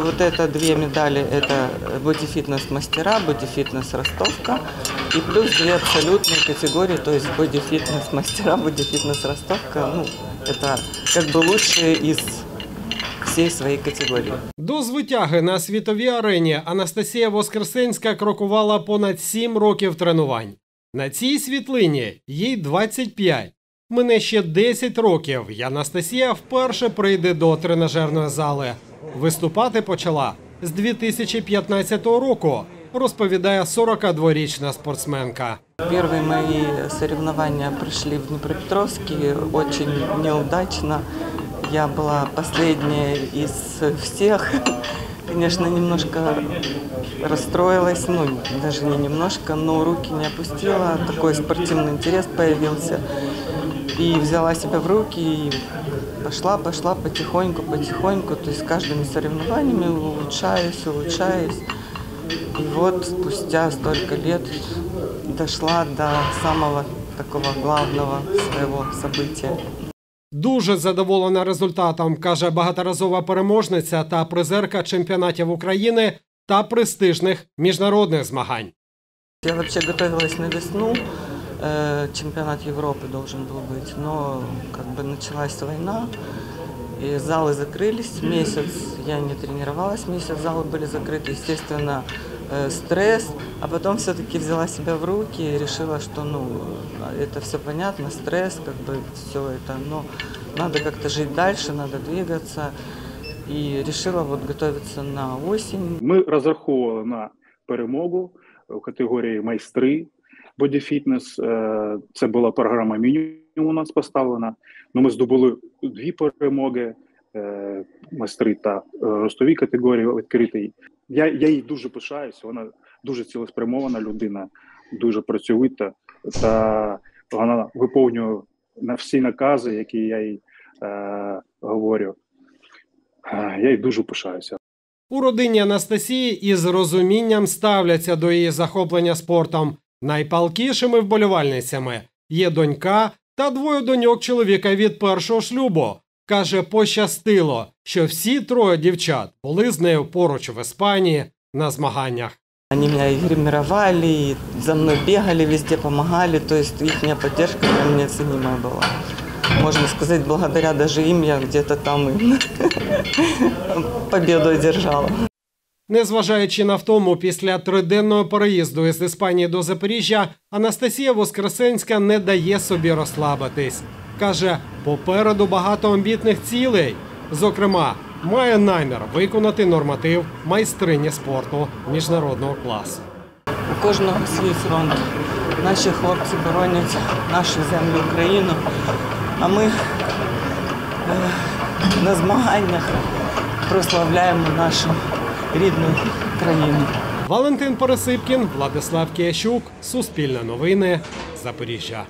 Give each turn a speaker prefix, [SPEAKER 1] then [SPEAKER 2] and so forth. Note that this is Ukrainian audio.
[SPEAKER 1] Вот это две медали, это бодифитнес мастера, бодифитнес ростовка и плюс две абсолютные категории, то есть бодифитнес мастера, бодифитнес ростовка, ну, это как бы лучшие из всей своей категории.
[SPEAKER 2] До звитяги на світовій арені Анастасія Воскресенська крокувала понад 7 років тренувань. На цій світлині їй 25. Мине ще 10 років, і Анастасія вперше прийде до тренажерної зали. Виступати почала з 2015 року, розповідає 42-річна спортсменка.
[SPEAKER 1] Первые мои соревнования прошли в Днепропетровске очень неудачно. Я была последняя из всех. Конечно, немножко расстроилась, ну, даже не немножко, но руки не опустила. Такой спортивный интерес появился. И взяла себя в руки и пошла, пошла потихоньку, потихоньку. То есть с каждыми соревнованиями улучшаюсь, улучшаюсь. И вот спустя столько лет дошла до самого такого главного своего события.
[SPEAKER 2] Дуже задоволена результатом, каже багаторазова переможниця та призерка чемпіонатів України та престижних міжнародних змагань.
[SPEAKER 1] Я вообще готовилась на весну, э, чемпионат Европы должен был быть, но как бы началась война, и залы закрылись, месяц я не тренировалась, месяц залы были закрыты, естественно, э, стресс, а потом все-таки взяла себя в руки и решила, что ну, это все понятно, стресс, как бы все это, но надо как-то жить дальше, надо двигаться, и решила вот готовиться на осень,
[SPEAKER 3] Ми розраховували на перемогу у категорії майстри бодіфітнес. Це була програма мінімум у нас поставлена. Ну, ми здобули дві перемоги е, майстри та е, ростові категорії відкритий. Я, я їй дуже пишаюся. Вона дуже цілеспрямована людина, дуже працьовита та вона виповнює на всі накази, які я їй е, говорю. Е, Я їй дуже пишаюся.
[SPEAKER 2] У родині Анастасії із розумінням ставляться до її захоплення спортом. Найпалкішими вболівальницями є донька та двоє доньок чоловіка від першого шлюбу. Каже, пощастило, що всі троє дівчат були з нею поруч в Іспанії на змаганнях.
[SPEAKER 1] Они меня и гримировали, и за мной бегали, везде помогали, то есть их поддержка для меня ценимая была. Можно сказать, благодаря даже им я где-то там и победу одержала.
[SPEAKER 2] Незважаючи на втому, після триденного переїзду із Іспанії до Запоріжжя, Анастасія Воскресенська не дає собі розслабитись. Каже, попереду багато амбітних цілей. Зокрема, має намір виконати норматив майстрині спорту міжнародного класу.
[SPEAKER 1] У кожного свій фронт. Наші хлопці боронять нашу землю Україну, а ми е, на змаганнях прославляємо нашу рідну країну.
[SPEAKER 2] Валентин Пересипкін, Владислав Киящук, Суспільне новини, Запоріжжя.